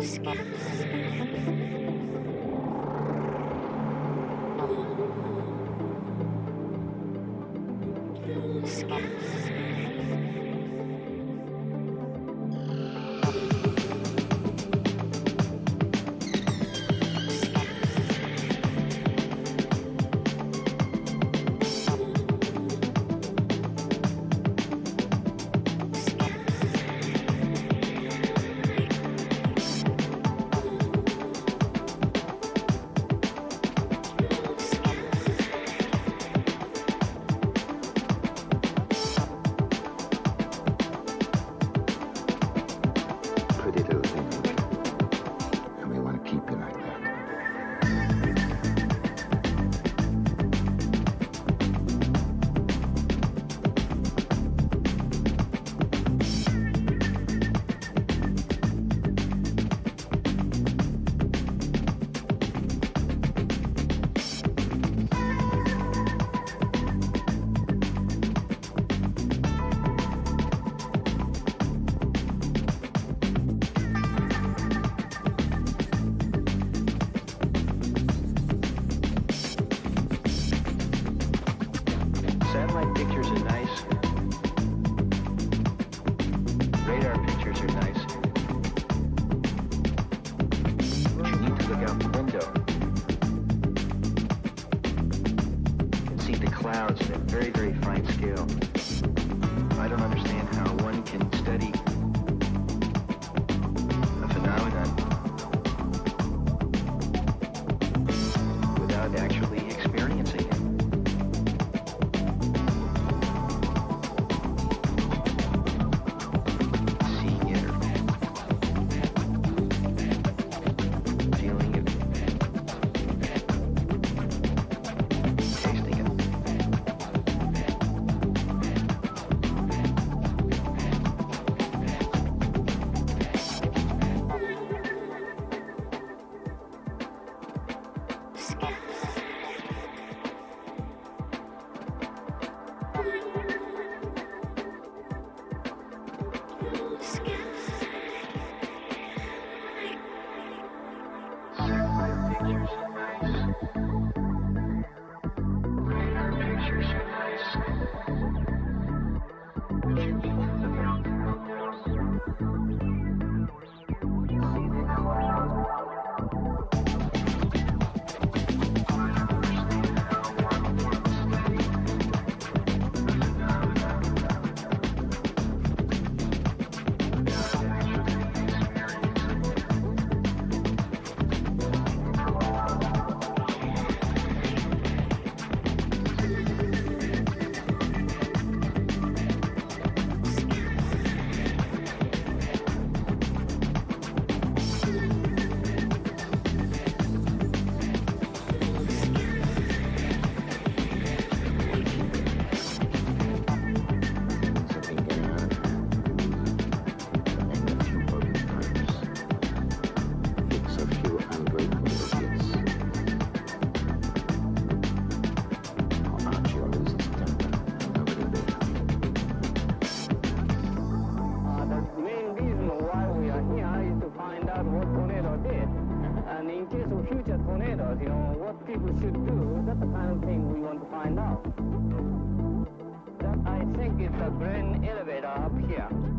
Skips. clouds in a very, very fine scale. I don't understand how one can study should do, that's the kind of thing we want to find out. That I think is the grand elevator up here.